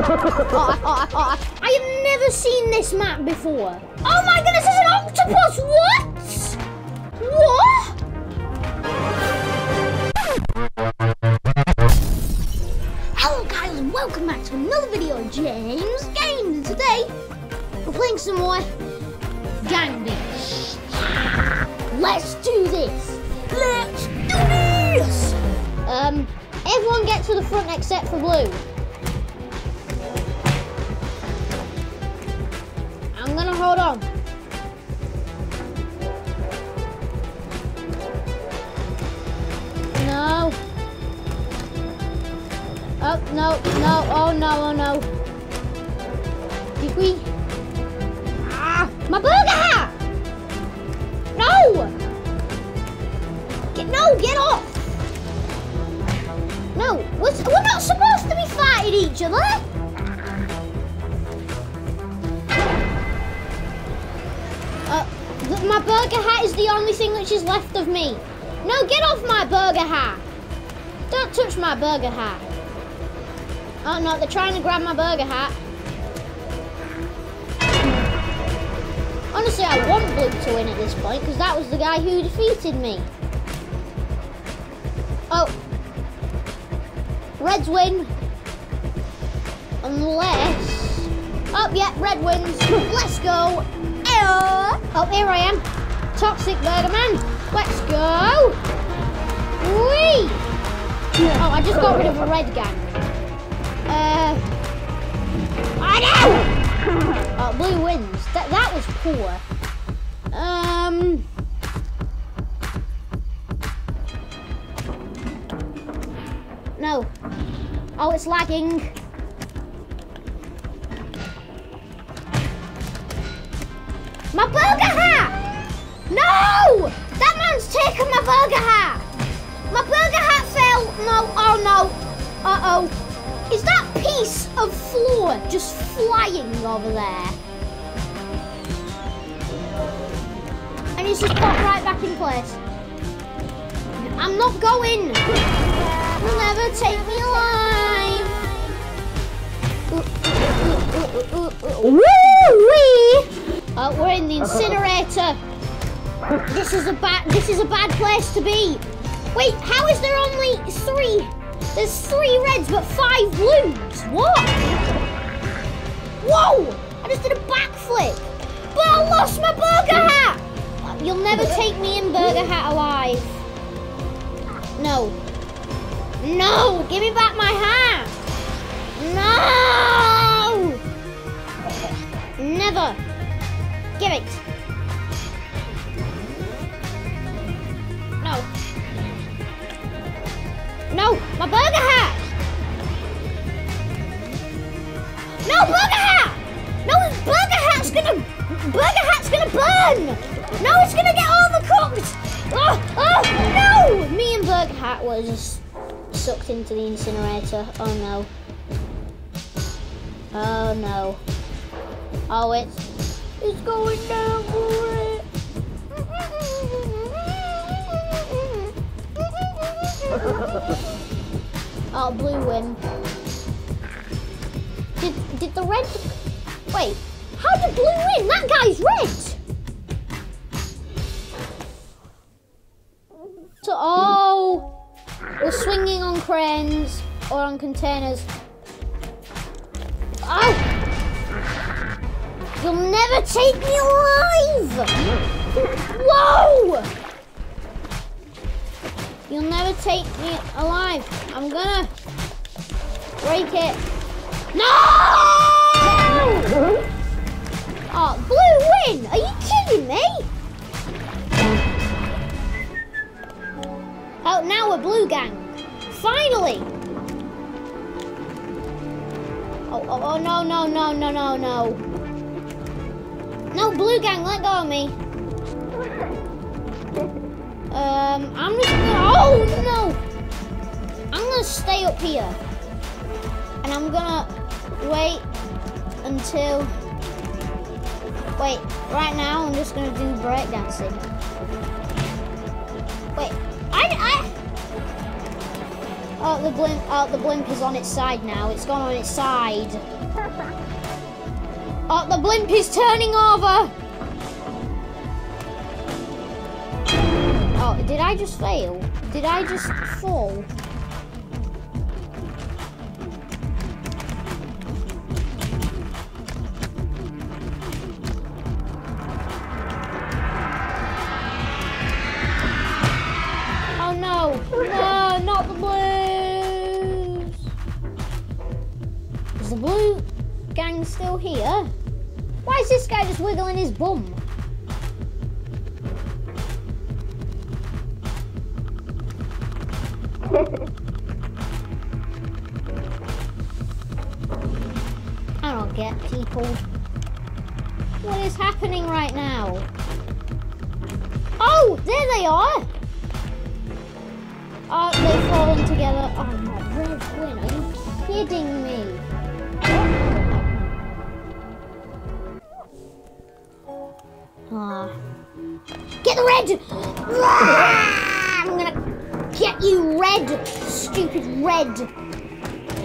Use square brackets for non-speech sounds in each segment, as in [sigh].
[laughs] I have never seen this map before. Oh my goodness, there's an octopus! What? What? Hello guys and welcome back to another video of James Games. Today, we're playing some more Gang Beasts. Let's do this! Let's do this! Um, everyone get to the front except for Blue. I'm gonna hold on. No. Oh, no, no, oh no, oh no. Did we? Ah, my burger! No! Get, no, get off! No, we're, we're not supposed to be fighting each other! My burger hat is the only thing which is left of me. No, get off my burger hat! Don't touch my burger hat. Oh no, they're trying to grab my burger hat. Honestly, I want Blue to win at this point because that was the guy who defeated me. Oh. Reds win. Unless... Oh, yeah, red wins. Let's go. Oh, here I am. Toxic Burger Man. Let's go. Whee! Oh, I just got rid of a red gang. Uh... I know! Oh, [laughs] blue wins. That, that was poor. Um... No. Oh, it's lagging. My burger hat! No! That man's taken my burger hat! My burger hat fell! No, oh no. Uh-oh. Is that piece of floor just flying over there? And it's just popped right back in place. I'm not going! You'll never take me alive! Woo-wee! Oh, we're in the incinerator. This is a bad. This is a bad place to be. Wait, how is there only three? There's three reds but five blues. What? Whoa! I just did a backflip. But I lost my burger hat. You'll never take me in burger hat alive. No. No! Give me back my hat. No! Never. Give it. No. No, my burger hat. No, burger hat. No, burger hat's gonna, burger hat's gonna burn. No, it's gonna get overcooked. Oh, oh, no. Me and burger hat was sucked into the incinerator. Oh no. Oh no. Oh, it's it's going down for it. [laughs] oh, blue win. Did did the red? Wait, how did blue win? That guy's red. So, oh, we're swinging on cranes or on containers. You'll never take me alive! Whoa! You'll never take me alive. I'm gonna break it. No! Oh, blue win! Are you kidding me? Oh, now we're blue gang. Finally! Oh, oh, oh, no, no, no, no, no, no. No, blue gang, let go of me. Um, I'm just gonna, oh no! I'm gonna stay up here. And I'm gonna wait until, wait, right now I'm just gonna do breakdancing. Wait, I, I, Oh, the blimp. Oh, the blimp is on its side now. It's gone on its side. [laughs] Oh, the blimp is turning over. Oh, did I just fail? Did I just fall? Oh the blue gang still here? Why is this guy just wiggling his bum? [laughs] I don't get people. What is happening right now? Oh, there they are! Oh, they've fallen together. Oh Red Win, are you kidding me? Ah. Get the red! I'm gonna get you, red! Stupid red!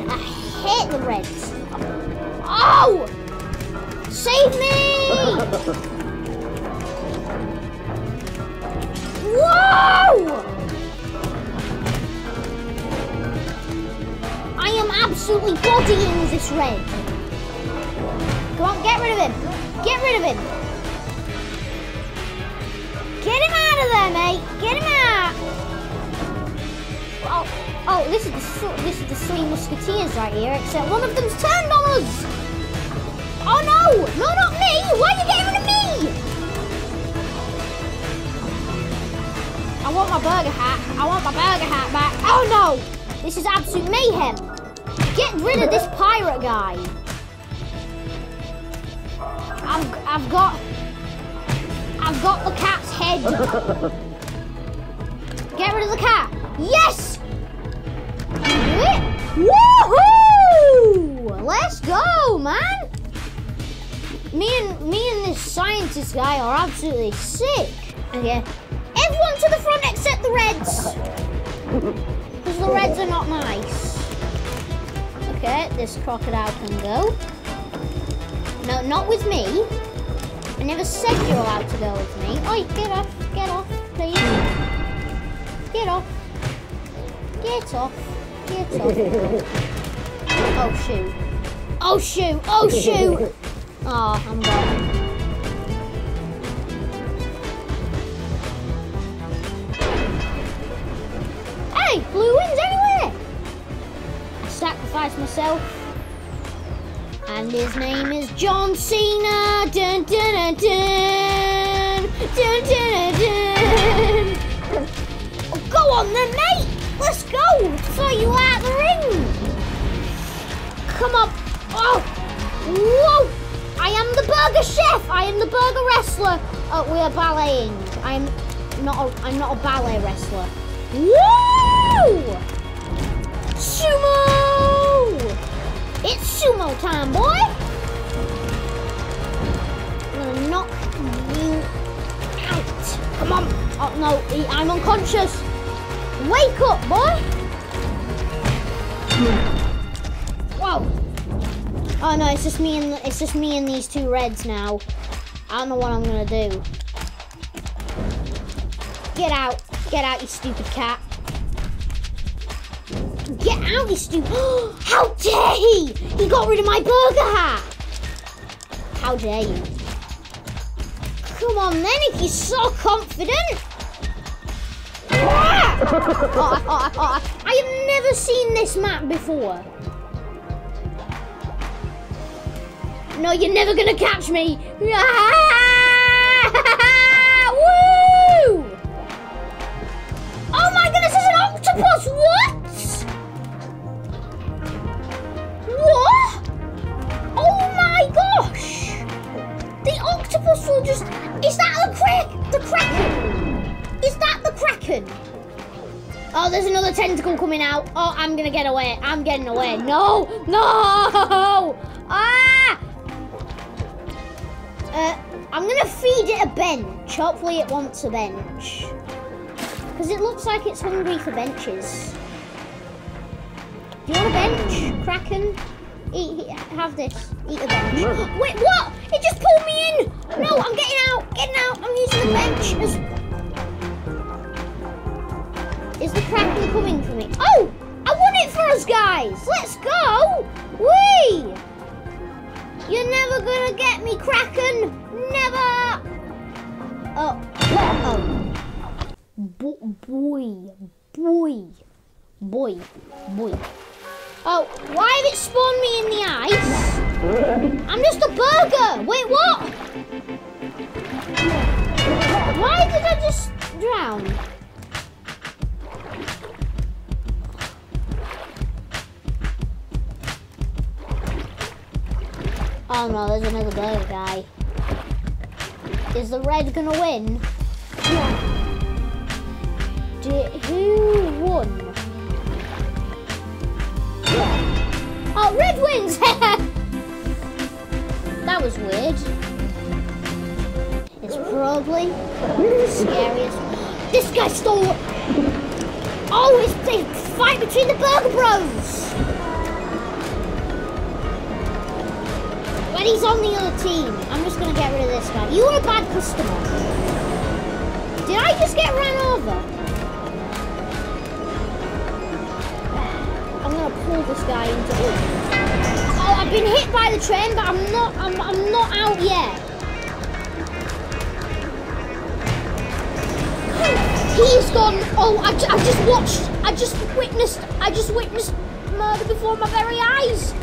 I hate the reds. Oh! Save me! Whoa! I am absolutely bodying this red. Come on, get rid of him. Get rid of him. Out of there, mate. Get him out. Oh, oh, this is the th- this is the three musketeers right here. Except uh, one of them's turned on us. Oh no! No, not me. Why are you getting rid of me? I want my burger hat. I want my burger hat back. Oh no! This is absolute mayhem. Get rid of this pirate guy. I've, I've got, got the cat's head. [laughs] Get rid of the cat. Yes! Woohoo! Let's go, man. Me and me and this scientist guy are absolutely sick. Okay, everyone to the front except the reds, because the reds are not nice. Okay, this crocodile can go. No, not with me. I never said you're allowed to go with me. Oi, get off, get off, please. Get off. Get off. Get off. [laughs] Oh shoot. Oh shoot. Oh shoot. Oh, I'm gone. Hey, blue wins anyway. I sacrificed myself. And his name is John Cena. Dun dun dun dun. Dun dun dun dun. Oh, go on then, mate. Let's go. Throw you out the ring. Come on. Oh. Whoa. I am the burger chef. I am the burger wrestler. Oh, we are balleting. I'm not. A, I'm not a ballet wrestler. Woo! Sumo! It's sumo time, boy! I'm gonna knock you out. Come on. Oh, no, I'm unconscious. Wake up, boy! Whoa. Oh no, it's just me and it's just me and these two reds now. I don't know what I'm gonna do. Get out. Get out, you stupid cat. [gasps] How dare he! He got rid of my burger hat! How dare you? Come on then, if you're so confident! [laughs] I have never seen this map before. No, you're never gonna catch me! [laughs] Woo! Oh my goodness, there's an octopus! Oh, there's another tentacle coming out. Oh, I'm gonna get away. I'm getting away. No! No! Ah! Uh, I'm gonna feed it a bench. Hopefully, it wants a bench. Because it looks like it's hungry for benches. Do you want a bench, Kraken? Eat, have this. Eat a bench. Wait, what? It just pulled me in. No, I'm getting out. Getting out. I'm using the bench. Is the Kraken coming for me? Oh, I won it for us, guys. Let's go. Wee. You're never gonna get me, Kraken. Never. Oh, oh. Bo boy, boy, boy, boy. Oh, why have it spawned me in the ice? I'm just a burger. Wait, what? Why did I just drown? Oh no, there's another guy. Is the red gonna win? Did, customer. Did I just get ran over? I'm gonna pull this guy into Oh, I've been hit by the train, but I'm not, I'm, I'm not out yet. He's gone. Oh, I, I just watched, I just witnessed, I just witnessed murder before my very eyes.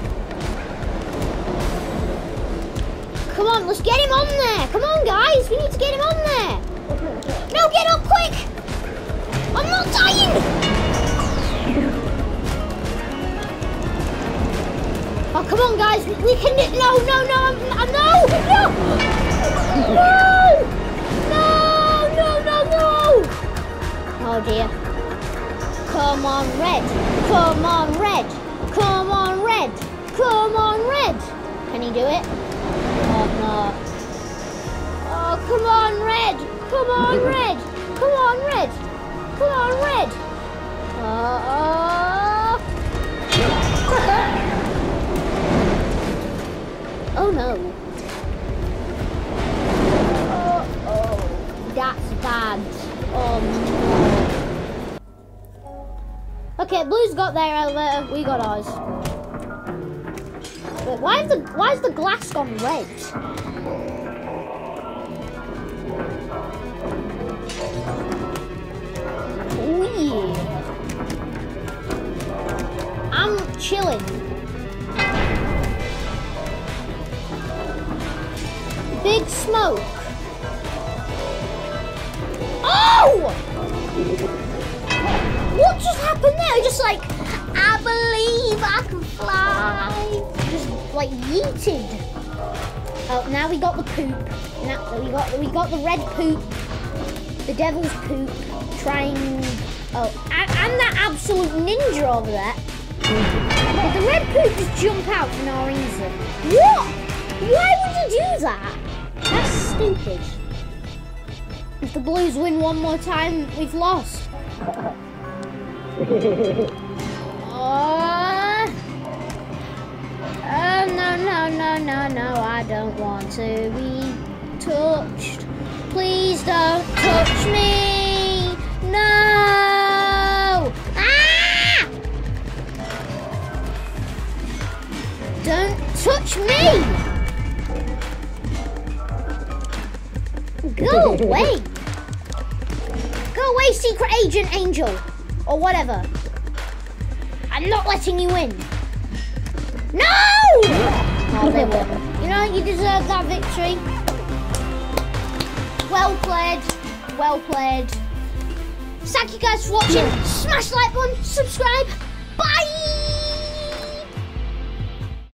Come on, let's get him on there. Come on, guys, we need to get him on there. No, get up quick. I'm not dying. Oh, come on, guys. We can... No, no, no. I'm, I'm, no, no. No. No, no, no, no. Oh, dear. Come on, red. Come on, red. Come on, red. Come on, red. Can he do it? Oh, no. Oh, come on, [laughs] red. Come on, red. Come on, red. Come on, red. Uh, uh. Oh no. Oh, oh, that's bad. Oh no. Okay, blue's got their elevator, we got ours. Wait, why is the why is the glass gone red? Weird. I'm chilling. big smoke. Oh! What just happened there? Just like, I can fly. Just like yeeted. Oh, now we got the poop. Now we got we got the red poop, the devil's poop, trying. Oh, and, and that absolute ninja over there. Did the red poop just jump out for no reason? What? Why would you do that? That's stupid. If the Blues win one more time, we've lost. [laughs] no, no, no, no, no, I don't want to be touched. Please don't touch me. No. Ah! Don't touch me. Go away! Go away, secret agent angel! Or whatever. I'm not letting you in. No! Oh, they won. You know, you deserve that victory. Well played. Well played. Thank you guys for watching. Smash the like button, subscribe.